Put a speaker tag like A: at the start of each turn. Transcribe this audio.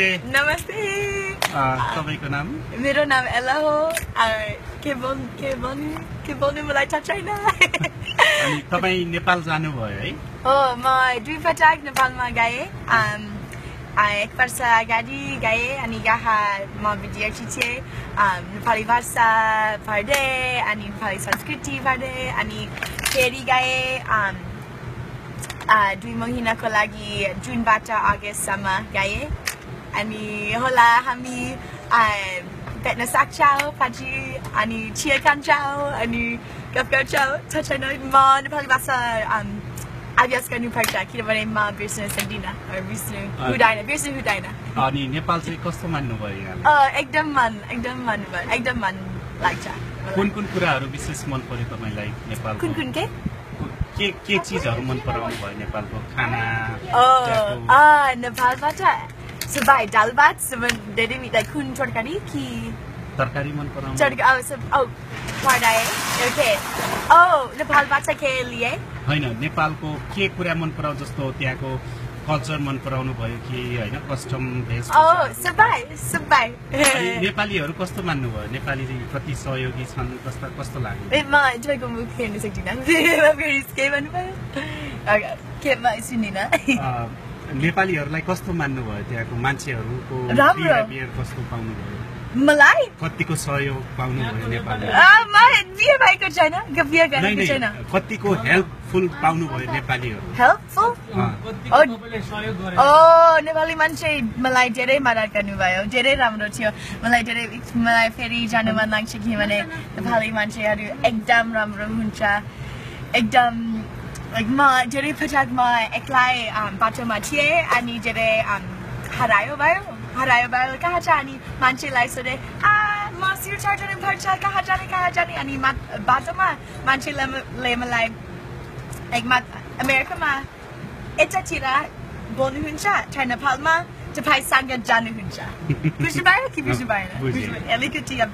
A: नमस्ते।
B: अ, तपाईँको नाम?
A: मेरो नाम एला हो। के बोल के बोल्नु के बोल्नु मलाई थाहा छैन।
B: अनि तपाईँ नेपाल जानुभयो है?
A: हो म दुई पटक नेपालमा गएँ। एक वर्ष अगाडि गएँ अनि यहाँ म विद्यार्थी थिएँ। नेपाली भाषा पढ्दै अनि नेपाली संस्कृति पढ्दै अनि फेरि गएँ। दुई महिनाको लागि जुनबाट अगस्तसम्म गएँ। अनि होला हामी भेट्न सक्छौँ पछि अनि चिया खान्छौँ अनि गफ गर्छौँ थाहा छैन म नेपाली भाषा अभ्यास गर्नुपर्छ किनभने म बिर्स्न सक्दिनँ बिर्स्नु हुँदैन बिर्स्नु हुँदैन
B: अनि नेपाल चाहिँ कस्तो मान्नुभयो
A: एकदम मन एकदम मन एकदम मन लाग्छ
B: कुन कुन कुराहरू विशेष मन पर्यो तपाईँलाई नेपालको
A: कुन कुन के
B: के के चिजहरू मन पराउनु भयो नेपालको खाना
A: Oh,
B: त्यहाँको
A: ah, नेपालबाट सबै दाल भात सबै धेरै मिठाई कुन तरकारी कि
B: तरकारी मन पराउनु
A: तरकारी अब सब औ पढाए ओके ओ नेपालबाट के लिए
B: होइन नेपालको के कुरा मन पराउ जस्तो त्यहाँको कल्चर मन पराउनु भयो कि होइन कस्टम भेष नेपालीहरू कस्तो मान्नुभयो नेपाली कति सहयोगी छन् कस्ता कस्तो लाग्यो
A: म तपाईँको मुख हेर्न सक्दिनँ फेरि के भन्नुभयो Okay, सुनिनँ
B: नेपालीहरूलाई कस्तो मान्नुभयो त्यहाँको मान्छेहरूको कस्तो पाउनुभयो?
A: मलाई
B: कतिको सहयोग पाउनुभयो कतिको हेल्पफुल पाउनुभयो नेपालीहरू?
A: हेल्पफुल? नेपाली मान्छे मलाई धेरै मद्दत गर्नुभयो धेरै राम्रो थियो। मलाई धेरै मलाई फेरि जानु मन लाग्छ किनभने नेपाली मान्छेहरू एकदम राम्रो हुन्छ एकदम like, म धेरै पटक म एक्लै um, बाटोमा थिएँ अनि धेरै um, हरायो भयो हरायो भयो कहाँ छ अनि मान्छेलाई सोधेँ आ म सिलचर जानु पर्छ कहाँ जाने कहाँ जाने अनि मा बाटोमा मान्छेले मलाई like, मा अमेरिकामा यतातिर बोल्नुहुन्छ चाहिँ नेपालमा तपाईँसँग जानुहुन्छ बुझ्नु भयो कि बुझ्नु भएन। अलिकति अब